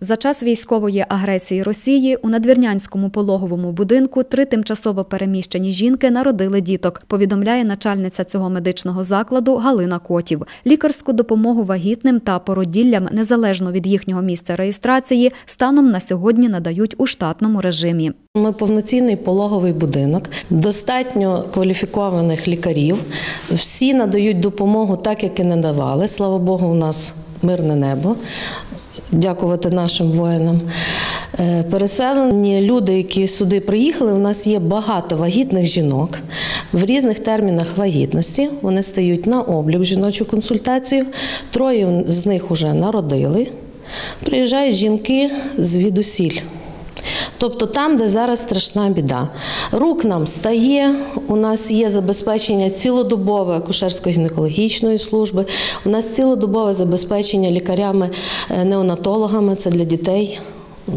За час військової агресії Росії у надвірнянському пологовому будинку три тимчасово переміщені жінки народили діток. Повідомляє начальниця цього медичного закладу Галина Котів. Лікарську допомогу вагітним та породіллям незалежно від їхнього місця реєстрації станом на сьогодні надають у штатному режимі. Ми повноцінний пологовий будинок, достатньо кваліфікованих лікарів. Всі надають допомогу так, як і надавали. Слава Богу, у нас мирне небо. Дякувати нашим воїнам. Е, Переселені люди, які сюди приїхали, у нас є багато вагітних жінок в різних термінах вагітності. Вони стають на облік жіночу консультацію. Троє з них вже народили. Приїжджають жінки звідусіль. Тобто там, де зараз страшна біда. Рук нам стає, у нас є забезпечення цілодобове акушерсько-гінекологічної служби, у нас цілодобове забезпечення лікарями-неонатологами, це для дітей.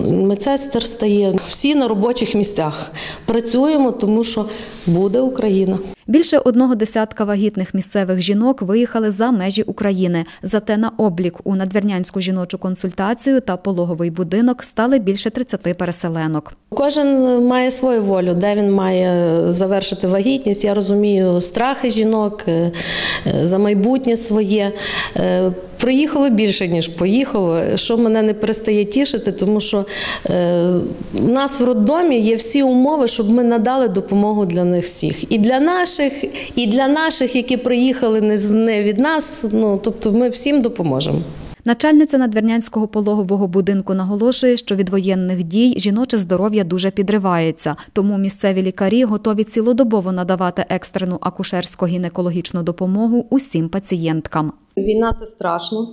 Медсестер стає всі на робочих місцях. Працюємо, тому що буде Україна. Більше одного десятка вагітних місцевих жінок виїхали за межі України. Зате на облік у надвірнянську жіночу консультацію та пологовий будинок стали більше 30 переселенок. Кожен має свою волю, де він має завершити вагітність. Я розумію страхи жінок е, за майбутнє своє. Е, Приїхало більше, ніж поїхало, що мене не перестає тішити, тому що е, у нас в роддомі є всі умови, щоб ми надали допомогу для них всіх. І для наших, і для наших, які приїхали не, з- не від нас. Ну, тобто ми всім допоможемо. Начальниця надвірнянського пологового будинку наголошує, що від воєнних дій жіноче здоров'я дуже підривається, тому місцеві лікарі готові цілодобово надавати екстрену акушерсько-гінекологічну допомогу усім пацієнткам. Війна це страшно.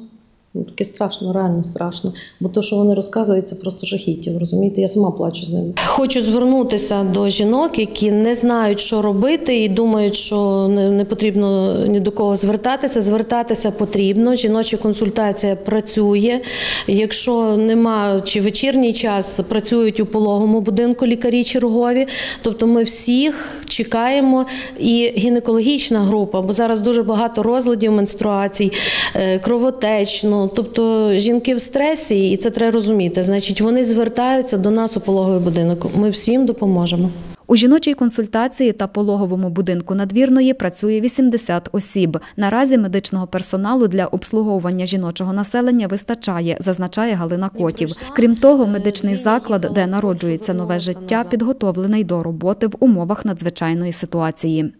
Ну, Таке страшно, реально страшно. Бо то, що вони розказують, це просто жахіття. Розумієте, я сама плачу з ними. Хочу звернутися до жінок, які не знають, що робити, і думають, що не, потрібно ні до кого звертатися. Звертатися потрібно. Жіноча консультація працює. Якщо нема чи вечірній час працюють у пологому будинку лікарі чергові. Тобто ми всіх чекаємо. І гінекологічна група, бо зараз дуже багато розладів менструацій, е, кровотеч. Ну, тобто жінки в стресі, і це треба розуміти. Значить, вони звертаються до нас у пологовий будинок. Ми всім допоможемо. У жіночій консультації та пологовому будинку надвірної працює 80 осіб. Наразі медичного персоналу для обслуговування жіночого населення вистачає, зазначає Галина Котів. Крім того, медичний заклад, де народжується нове життя, підготовлений до роботи в умовах надзвичайної ситуації.